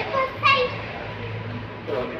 It was safe.